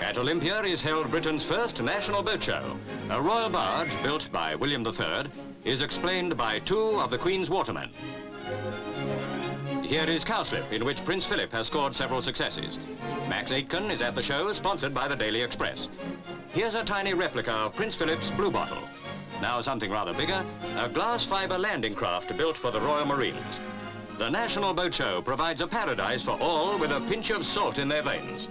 At Olympia is held Britain's first national boat show. A royal barge built by William III is explained by two of the Queen's watermen. Here is Cowslip, in which Prince Philip has scored several successes. Max Aitken is at the show, sponsored by the Daily Express. Here's a tiny replica of Prince Philip's Bluebottle. Now something rather bigger, a glass fiber landing craft built for the Royal Marines. The National Boat Show provides a paradise for all with a pinch of salt in their veins.